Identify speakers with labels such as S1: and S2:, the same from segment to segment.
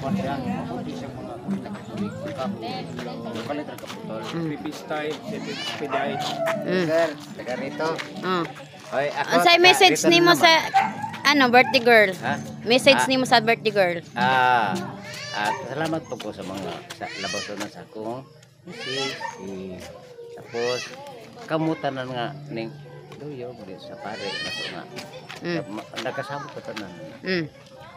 S1: kung siya, mabuti siya mga ko ka. Kalit ang kaputol.
S2: Pipistay, piday.
S3: Mm.
S1: Sir, taga rito.
S3: Oh.
S1: Oy, ako.
S3: Unsay
S1: taga
S3: message nimo sa ano birthday girl?
S1: Ha?
S3: Message
S1: Ah.
S3: nimo sa birthday girl.
S1: Ah, at salamat po ko sa mga sa labas na sa akong message. Eh, tapos kamutan na nga ning duyo sa pare na to nga.
S3: Mm.
S1: Nagkasama ko tanan.
S3: Mm.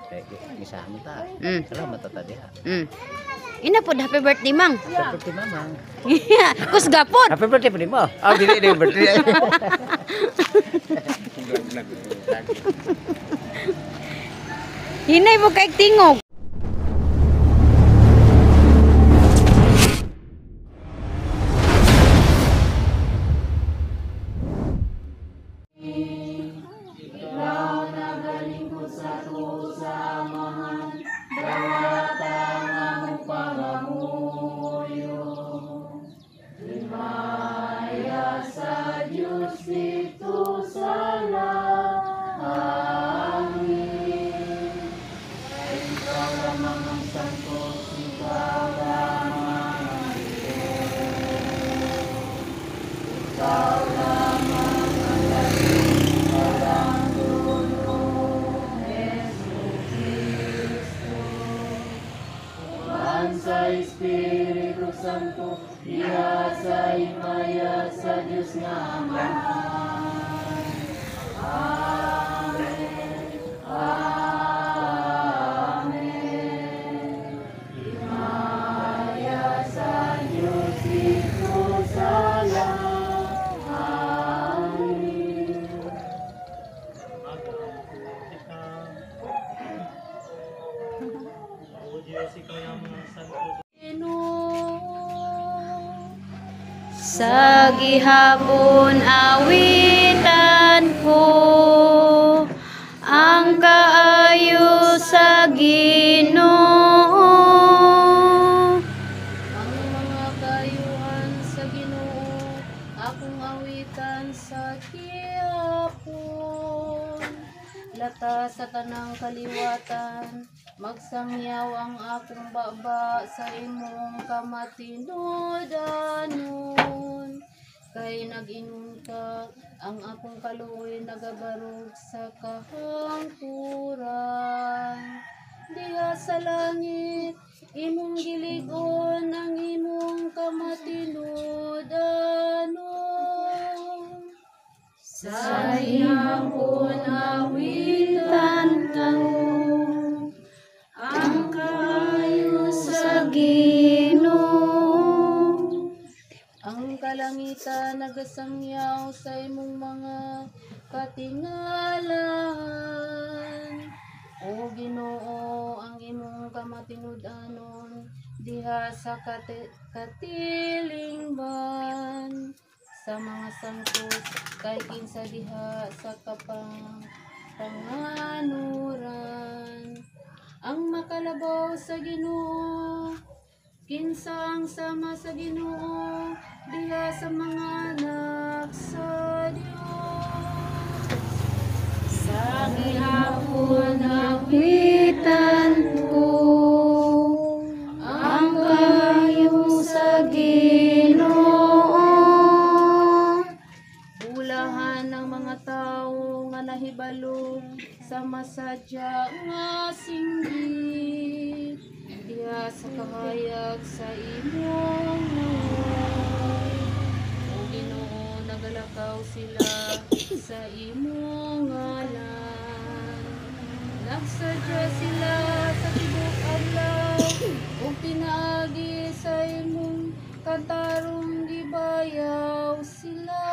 S1: Eh, misahan mo ta.
S3: Mm.
S1: Salamat ta diha.
S3: Mm. Ina po happy birthday mang.
S1: Happy birthday mama.
S3: Kus gapon.
S1: Happy birthday po di mo. Ah, dili di birthday.
S3: Hinay mo kay tingog. Espíritu Santo, biasa y maya sa Diyos nga Amen. Gihapon awitan ko ang kaayo sa Ginoo.
S4: Ang mga kayuhan sa Ginoo, akong awitan sa kiyapon. Lata sa tanang kaliwatan, magsangyaw ang akong baba sa imong kamatinudanon. Kay nag-ingon ka, ang akong kaluoy nagabarog sa kahangkuran. Diha sa langit, imong giligon ang imong kamatinudanon. Sa ihapon awitan kalangitan nagasangyaw sa imong mga katingalan. O Ginoo, ang imong kamatinud-anon diha sa kati katilingban sa mga sangkot kay kinsa diha sa kapang panganuran. Ang makalabaw sa Ginoo Kinsang sama sa Ginoo diha sa mga anak sa Dios. Sa gihapon awitan ko ang kayo sa Ginoo. Bulahan ng mga tao nga nahibalo sa masadya sa kahayag sa imong buhay. O Ginoo nagalakaw sila sa imong ngalan. Nagsadya sila sa tibok adlaw ug tinaagi sa imong katarong gibayaw sila.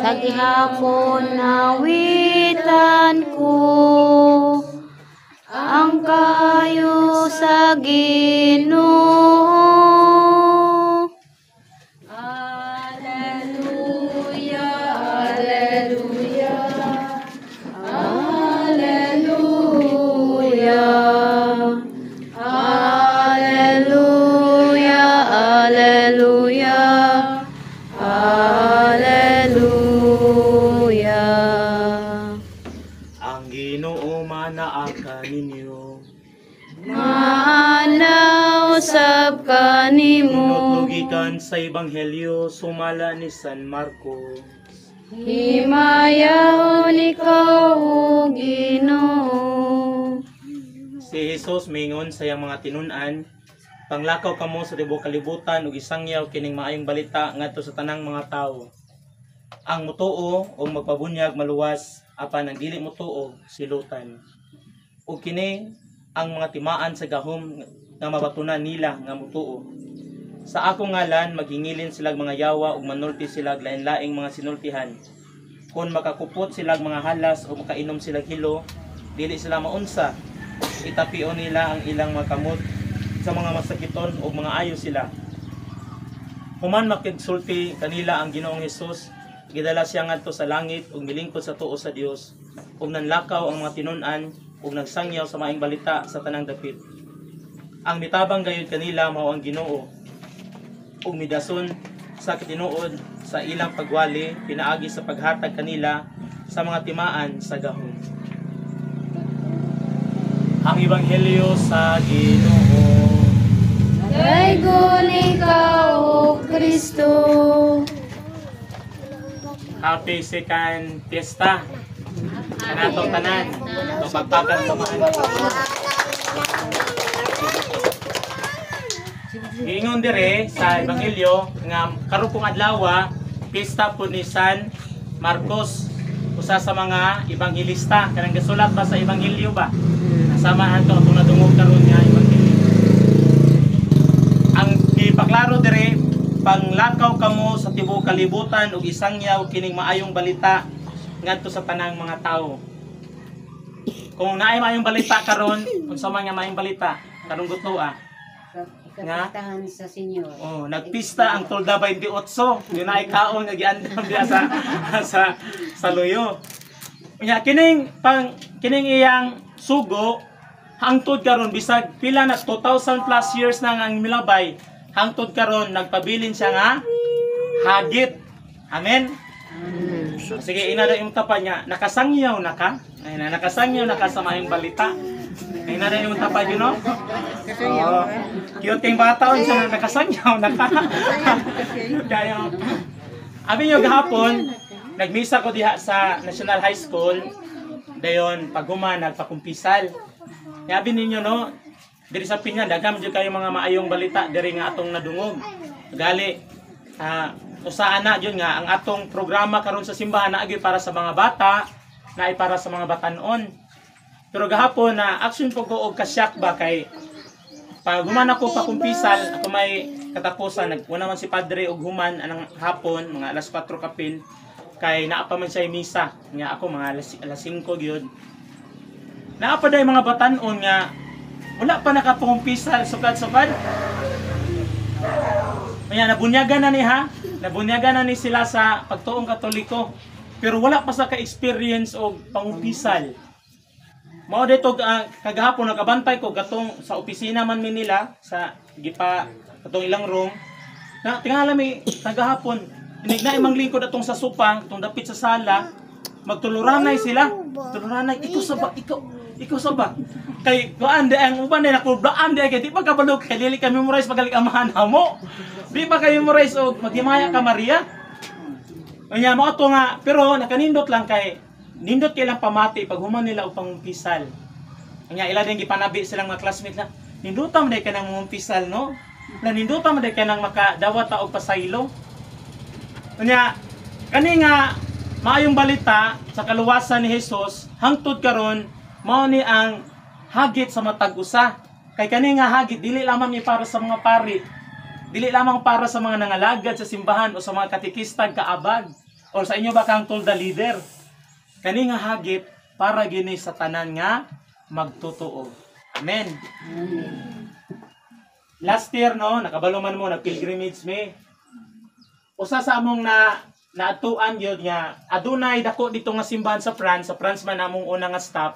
S3: Sa gihapon awitan ko ang kaayo sa Ginoo.
S5: Sa Ebanghelyo sumala ni San Marcos.
S3: Himayahon ikaw Ginoo.
S5: Si Jesus mingon sa iyang mga tinunan, panglakaw kamo sa tibuok kalibutan ug isangyaw kining maayong balita ngadto sa tanang mga tawo. Ang mutuo o magpabunyag maluwas apan ang dili mutuo silutan. Ug kini ang mga timaan sa gahom nga mabatunan nila nga mutuo. Sa akong ngalan maghingilin silag mga yawa ug manulti silag lain-laing mga sinultihan. Kung makakupot silag mga halas o makainom silag hilo, dili sila maunsa itapio nila ang ilang mga kamot sa mga masakiton o mga ayo sila. Human makigsulti kanila ang Ginoong Hesus, gidala siya ngadto sa langit ug milingkod sa tuo sa Dios, ug nanlakaw ang mga tinunan ug nagsangyaw sa maing balita sa tanang dapit. Ang mitabang gayud kanila mao ang Ginoo ug midason sa kitinuod sa ilang pagwali pinaagi sa paghatag kanila sa mga timaan sa gahom ang ebanghelyo sa Ginoo.
S3: Daigon ikaw o Kristo.
S5: Happy second fiesta. Kanatong tanan. Pagpatang tumaan. Giingon dire sa ebanghelyo nga karon kong adlaw pista po ni San Marcos usa sa mga ebanghelista kanang gasulat ba sa ebanghelyo ba? Nasamahan to atong nadungog karon nga ebanghelyo. Ang gipaklaro dire panglakaw kamo sa tibuok kalibutan ug isangyaw kining maayong balita ngadto sa tanang mga tawo kung naay maayong balita karon unsa man nga maayong balita karong gutloa nga
S6: Kapistahan sa senyor.
S5: Oh, nagpista ang tolda 28. Yun ay kaon nga giandam diya sa sa sa luyo. Nya kining pang kining iyang sugo hangtod karon bisag pila na 2000 plus years na nga ang milabay hangtod karon nagpabilin siya nga hagit. Amen. Sige, ina na yung tapa niya. Nakasangyaw na ka. Ay na, nakasangyaw na ka sa maayong balita. Ay na yung tapa yun, no? Oo. Cute yung bata, o siya nakasangyaw na ka. Kaya, abi nyo gahapon, nagmisa ko diha sa National High School. Dayon, paguma, nagpakumpisal. Kaya abi ninyo, no? Diri sa pinya, dagam dyan kayo mga maayong balita, diri nga atong nadungog. Gali, ah, usaan na yun nga ang atong programa karon sa simbahan na agi para sa mga bata na ay para sa mga batanon pero gahapon na action po ko og kasyak ba kay pag human ako pakumpisal ako may katapusan naguna man si padre og human anang hapon mga alas 4 kapin kay naa pa man siya misa nga ako mga alas, alas 5 gyud naa pa day mga batanon nga wala pa nakakumpisal sukad-sukad Kaya nabunyagan na ni ha, nabunyagan na ni sila sa pagtuong katoliko. Pero wala pa sa ka-experience o pangumpisal. Mao dito uh, kagahapon nakabantay ko gatong sa opisina man mi nila sa gipa katong ilang room. Na tingala mi kagahapon inig na imang lingkod atong sa supang, atong dapit sa sala, magtuluranay sila. Tuluranay, ikaw sa ba, ikaw, ikaw sa ba? Kay kuan di ang uban na nakublaan di kay di pa kabalo kay dili ka memorize pagaling amahan mo. Di pa kayo memorize og maghimaya ka Maria. Kanya mo ato nga pero nakanindot lang kay nindot kay lang pamati pag human nila og pangumpisal. Kanya ila din gipanabi silang mga classmates na ninduta man day ka nang mumpisal no. Na ninduta man day ka nang makadawat ta og pasaylo. Kanya kani nga maayong balita sa kaluwasan ni Jesus hangtod karon mao ni ang hagit sa matag usa. Kay kani nga hagit dili lamang ni para sa mga pari. Dili lamang para sa mga nangalagad sa simbahan o sa mga katikistag kaabag o sa inyo ba kang tolda leader. Kani nga hagit para gini sa tanan nga magtotoo. Amen. Last year no, nakabalo man mo nag-pilgrimage me. Usa sa among na naatuan yun nga adunay dako dito nga simbahan sa France, sa France man among una nga stop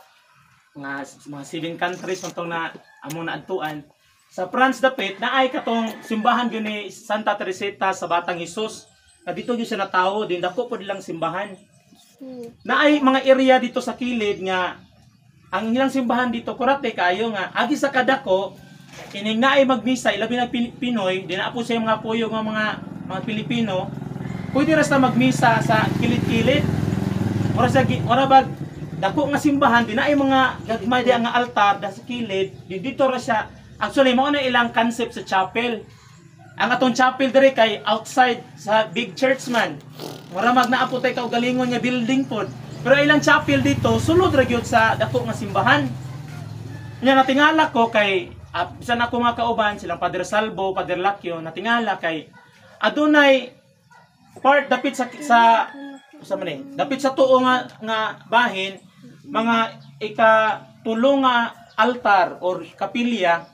S5: nga mga seven countries man tong na among naadtuan. Sa France dapit naay katong simbahan gyud ni Santa Teresita sa Batang Hesus. Na dito gyud siya natawo din dako pod lang simbahan. Naay mga area dito sa kilid nga ang ilang simbahan dito kurate kayo nga agi sa kadako ining naay magmisa ilabi na Pinoy di na po siya mga puyo nga mga mga Pilipino pwede rasta magmisa sa kilid-kilid. Ora sa ora ba dako nga simbahan di na ay mga gagmay di nga altar da sa kilid di dito ra siya. Actually mao na ilang concept sa chapel. Ang atong chapel diri kay outside sa big church man mura mag naapo tay kaugalingon nga building pod. Pero ilang chapel dito sulod ra gyud sa dako nga simbahan. Nya natingala ko kay uh, bisan ako mga kauban silang Padre Salvo, Padre Lakyo natingala kay adunay part dapit sa sa sa man eh, dapit sa tuo nga nga bahin mga ika tulo nga altar or kapilya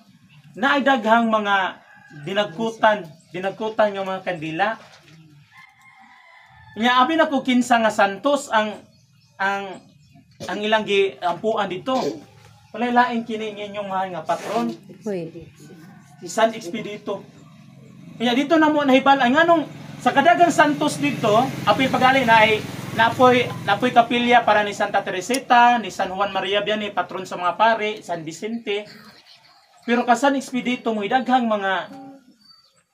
S5: na ay daghang mga dinagkutan dinagkutan yung mga kandila nya abi na ko kinsa nga santos ang ang ang ilang gi ampuan dito Walay lain kini inyong mahal nga patron
S3: Uy.
S5: si San Expedito. Kaya dito na mo nahibal ay nganong sa kadagang santos dito, apoy pagali na ay napoy napoy kapilya para ni Santa Teresita, ni San Juan Maria Vianney, patron sa mga pare, San Vicente. Pero ka San Expedito mo daghang mga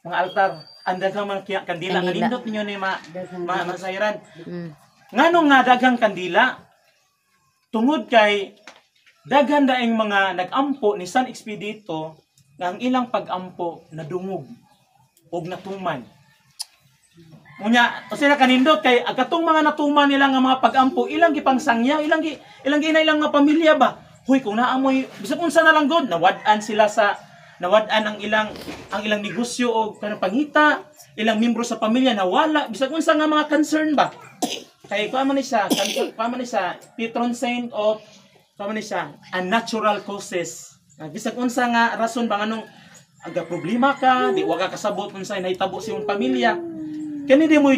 S5: mga altar, ang daghang mga kandila,
S3: Kandila.
S5: kanindot ninyo ni ma, ma masayran.
S3: Mm.
S5: Nganong nga daghang kandila? Tungod kay daghan daing mga nag-ampo ni San Expedito nga ang ilang pag-ampo nadungog og natuman. Unya, o sila kanindot kay agatong mga natuman nila nga mga pag-ampo ilang gipang sangya, ilang gi, ilang gina ilang mga pamilya ba? Huy, kung naamoy bisag unsa na lang god, nawad-an sila sa nawad-an ang ilang ang ilang negosyo o kanang pangita, ilang miyembro sa pamilya nawala, bisag unsa nga mga concern ba? Kay kuha man ni siya, kuha man ni siya, patron saint of kuha man ni siya, unnatural causes. Ah, Bisag unsa nga rason ba nganong aga problema ka, di wa ka kasabot unsa nahitabo sa imong pamilya. Kani di mo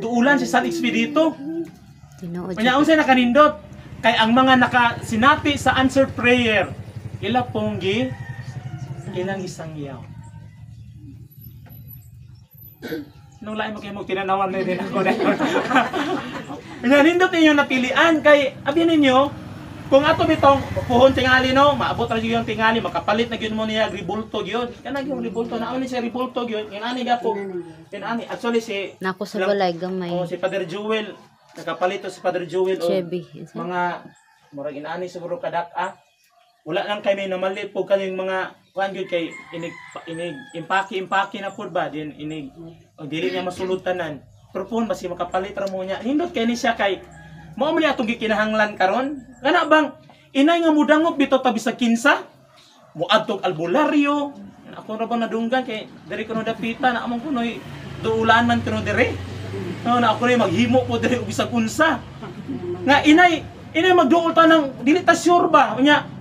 S5: duulan si San Expedito. Kanya unsa na kanindot kay ang mga naka sinati sa answered prayer ila ponggi ilang isang yaw. Nung lain mo kayo mo tinanawan na din ako na. Kanya nindot ninyo napilian kay abi ninyo kung ato bitong puhon tingali no, maabot ra gyud yung tingali, makapalit na gyud mo niya ribulto gyud. Kana gyud ribulto na ni siya ribulto gyud. Kinani gapo. Kinani actually si
S3: Nako sa balay gamay.
S5: Oh, si Father Jewel, nakapalito si Father Jewel o
S3: Chevy.
S5: mga murag inaani siguro kadak ah. Wala lang kay may namali po kaning mga kuan kay inig inig impaki impaki na pud ba din inig ang dili niya masulutanan. Pero pun basi makapalit ra mo niya. Nindot kay ni siya kay mao man atong gikinahanglan karon. Kana bang inay nga mudangop bito tabi sa kinsa? Muadtog albularyo. Ako ra ba nadunggan kay diri ko dapita na among kunoy duulan man kuno diri. No, na ako rin maghimo po diri og bisag unsa. Nga inay inay magduol ta ng dili ta sure ba unya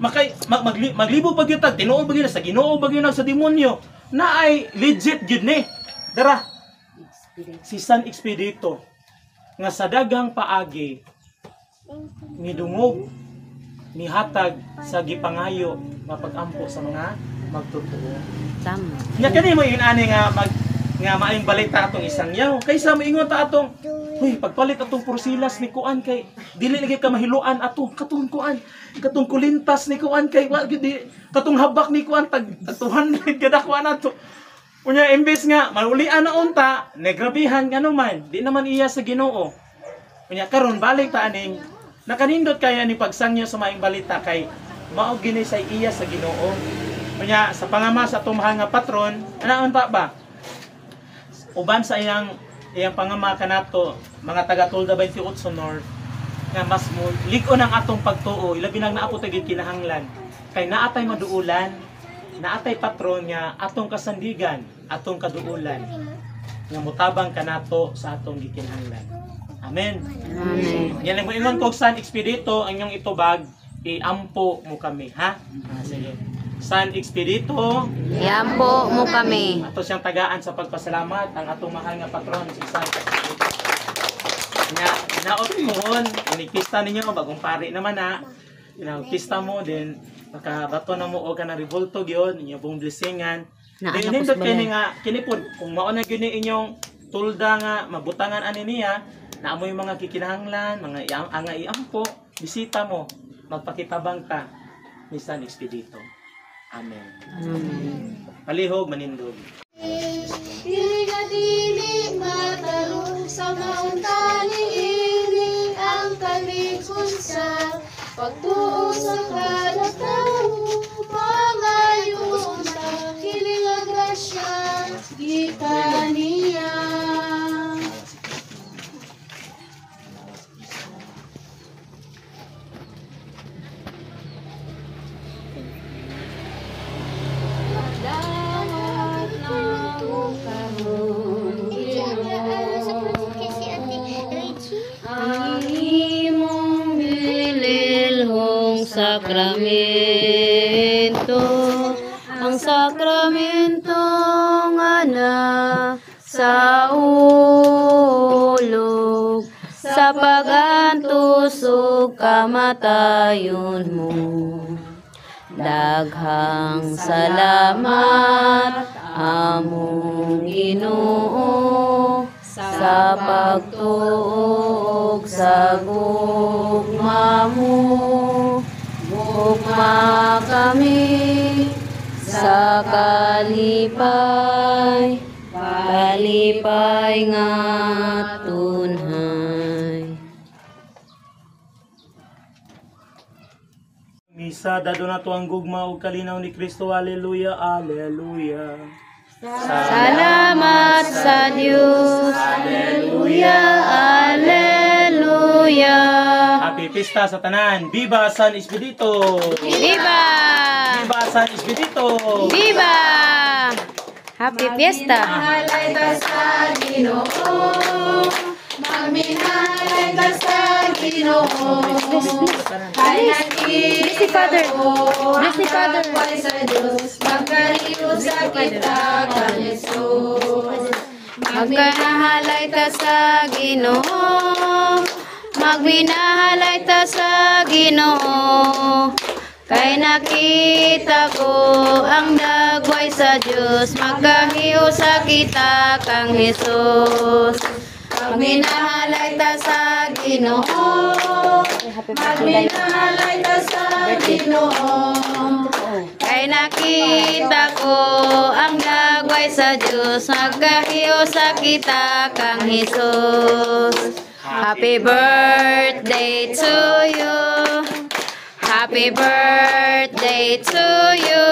S5: makay mag, magli, maglibog pa gyud ta tinuod na sa Ginoo ba gyud na sa demonyo na ay legit gyud ni. Dara. Si San Expedito nga sa dagang paagi midungog nihatag sa gipangayo nga pag-ampo sa mga magtotoo.
S3: Tama.
S5: Nya kani mo yun ani nga mag nga maayong balita atong isang yaw. Kaysa moingon ta atong Uy, pagpalit atong porsilas ni kuan kay dili lagi ka mahiluan ato katong kuan katong kulintas ni kuan kay wa di katong habak ni kuan tag tag 200 kada kuan ato. Unya imbes nga manulian na unta, negrabihan ngano man, di naman iya sa Ginoo. Unya karon balik ta aning nakanindot kaya ni pagsangyo sa maayong balita kay mao gini sa iya sa Ginoo. Unya sa pangama sa atong nga patron, ana unta ba? Uban sa iyang iyang pangama kanato mga taga Tolda 28 North nga mas mo lig-on ang atong pagtuo ilabi nang naapo tagid kinahanglan. Kay naatay maduulan naatay patron nga atong kasandigan atong kaduulan. Nga mutabang kanato sa atong gikinahanglan. Amen.
S3: Amen.
S5: yan lang mo ingon kog San Expedito ang inyong itubag iampo mo kami ha? Ah, sige San Expedito
S3: Yampo mo kami.
S5: ato siyang tagaan sa pagpasalamat ang atong mahal nga patron si San Nga, naot mohon, inigpista ninyo, bagong pari naman na, inagpista mo, then, makabato na mo o ka na revolto yun, inyo pong blessingan.
S3: Na
S5: Then,
S3: sa
S5: kini nga, kini po, kung mauna yun inyong tulda nga, mabutangan ani niya, na mo yung mga kikinahanglan, mga iang, ang iampo, bisita mo. magpakitabang ta ni San Expedito. Amen.
S3: Amen.
S5: Palihog manindog.
S4: Dili nga dili matarong sa mauntaning ining ang kalikon sa pagtuo sa kada tawo pangayon sa kiling nga grasya gikan
S3: daghang salamat among Ginoo sa pagtuog sa gugma mo. Gugma kami sa kalipay kalipay nga
S5: Misa dado na to ang gugma ug kalinaw ni Kristo. Hallelujah. Hallelujah.
S3: Salamat sa Diyos. Aleluya, aleluya.
S5: Happy Pista sa tanan. Viva San Expedito.
S3: Viva!
S5: Viva San Expedito.
S3: Viva! Happy Fiesta!
S4: Magminalay ka sa Ginoo.
S3: Bless the Father. Bless the Father.
S4: Sa Diyos, magkaliw sa kita kang Jesus.
S3: Magkanahalay ta sa Ginoo. Magminahalay ta sa Ginoo. Kay nakita ko ang dagway sa Dios magkahiyo sa kita kang Hesus. Magminahalay ta sa Ginoo. Magminahalay ta sa Ginoo. Kay nakita ko ang dagway sa Diyos magkahiyo sa kita kang Hesus. Happy birthday to you. Happy birthday to you.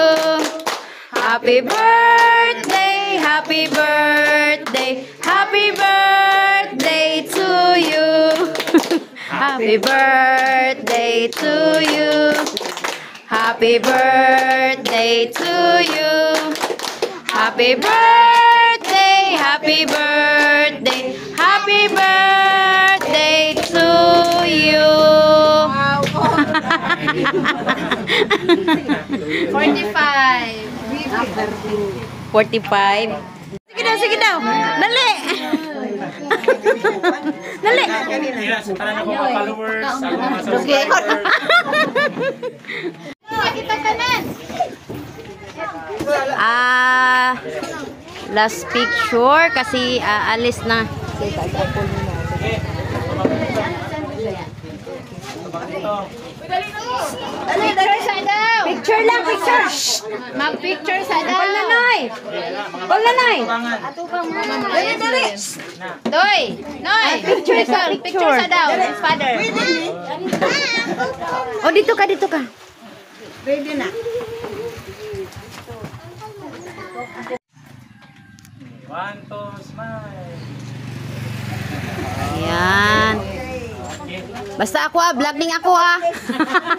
S3: Happy birthday, happy birthday, happy birthday to you. Happy birthday to you. Happy birthday to you. Happy birthday, happy birthday, happy birthday to you. 45. Sige daw, sige daw. Dali. Dali.
S5: Tanan ako mga followers, sa mga subscribers.
S3: Ah, last picture kasi aalis na. Picture lang, picture.
S6: Mag-picture sa daw.
S3: Wala na, Noy. Wala na, Noy.
S6: Dali, dali. Doy, Noy. Picture sa, picture sa daw. Father.
S3: Oh, dito ka, dito ka.
S5: One, two, smile.
S3: Ayan. Basta ako ah, vlog ning ako ah.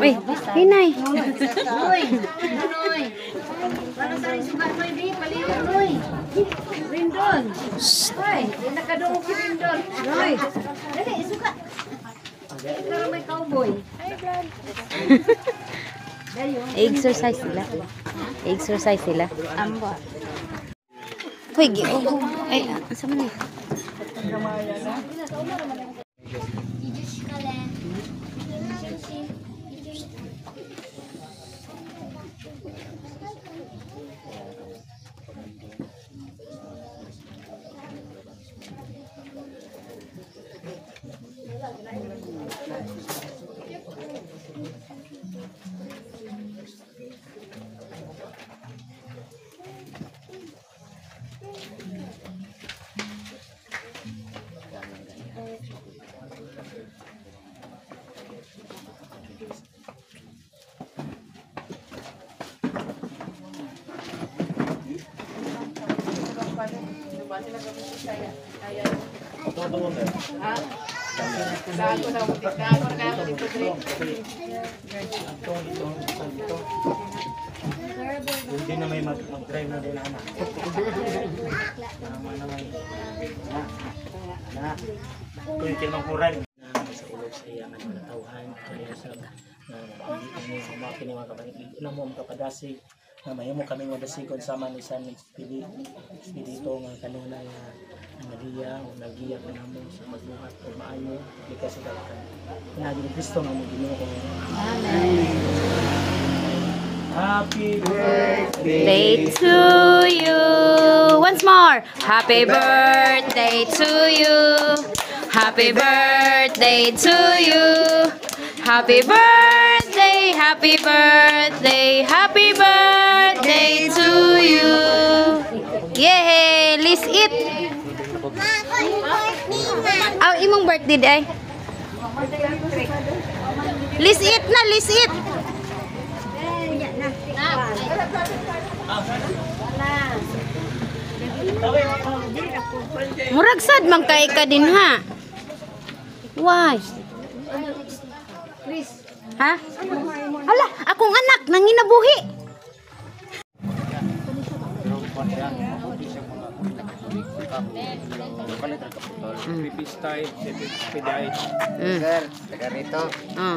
S3: Uy, hinay.
S6: Noy. Noy. Wala sa rin sugat, Noy. Di, paliwan, Noy. Rindon. Hoy, di nakadungog si Rindon. Noy. Dali, sugat. Ikaw may cowboy.
S3: Exercise sila. Exercise sila.
S4: Amba.
S3: Hoy, giugo. Ay, asa man Ni?
S5: Hindi na may mag- mag-drive na din anak. Tama naman. Na. Na. Ito yung kinangkuran. Na sa ulog sa iya nga tauhan. Kaya sa na mo mga mga kapanig. Una mo ang kapadasi. Na mayo mo kami nga dasikon sama ni San Espiritu. Espiritu nga kanuna nga Maria o nagiya ko na mo sa magbuhat o maayo. Likas sa dalakan. Pinagi ni Kristo nga mo ginoo. Happy birthday.
S3: Day to you. Once more. Happy birthday to you. Happy birthday to you. Happy birthday, happy birthday, happy birthday to you. Yay! Let's eat. Aw, imong birthday day. Let's eat na, let's eat. Murag sad man kay ka din ha. Why? Ha? Hala, akong anak nanginabuhi.
S2: Creepy style, speedy
S3: Mm.
S1: Sir, taga rito.
S3: Oh.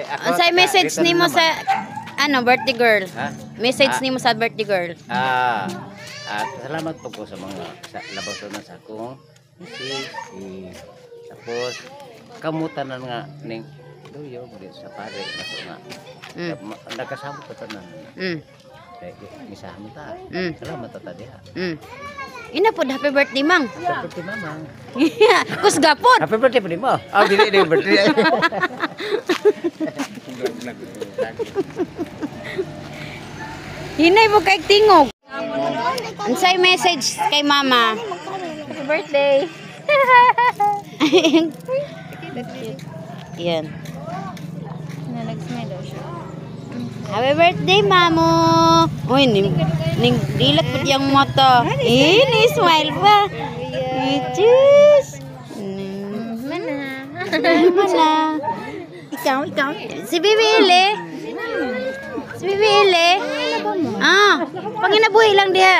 S1: Ako.
S3: Unsay
S1: taga
S3: message nimo
S1: naman.
S3: sa ano, birthday girl?
S1: Ha?
S3: Message
S1: Ah.
S3: nimo sa birthday girl.
S1: Ah, at salamat po ko sa mga sa labasonan sa akong si si tapos kamutan na nga ning duyo di sa pare na to nga
S3: Mm.
S1: Nagkasama ko tanan
S3: Mm.
S1: Misahan mo ta
S3: Mm.
S1: salamat ta diha
S3: Mm. Ina po, happy birthday, mang.
S1: happy birthday mama
S3: Kusga po.
S1: happy birthday po di mo ah dili di birthday
S3: Hinay mo kay tingog. Unsay message kay mama?
S4: Happy birthday.
S3: Yan.
S4: Na nag-smile daw siya.
S3: Happy birthday, mamo. Uy, ning, ning dilat po diyang mata. Eh, ni smile pa. Ichus.
S4: Mana?
S3: Mana?
S4: Ikaw, ikaw.
S3: Si Bibi Ile. Si Bibi Ile. Ah, panginabuhi lang diha.